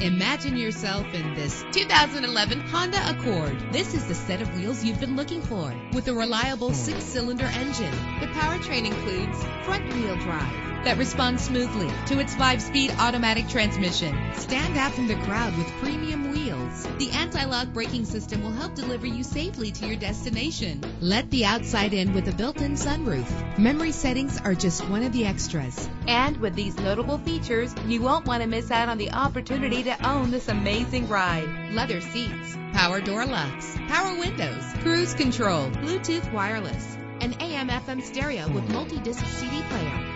Imagine yourself in this 2011 Honda Accord. This is the set of wheels you've been looking for with a reliable six-cylinder engine. The powertrain includes front-wheel drive that responds smoothly to its five-speed automatic transmission. Stand out from the crowd with premium wheels. The anti-lock braking system will help deliver you safely to your destination. Let the outside in with a built-in sunroof. Memory settings are just one of the extras. And with these notable features, you won't want to miss out on the opportunity to own this amazing ride. Leather seats, power door locks, power windows, cruise control, Bluetooth wireless, an AM FM stereo with multi-disc CD player,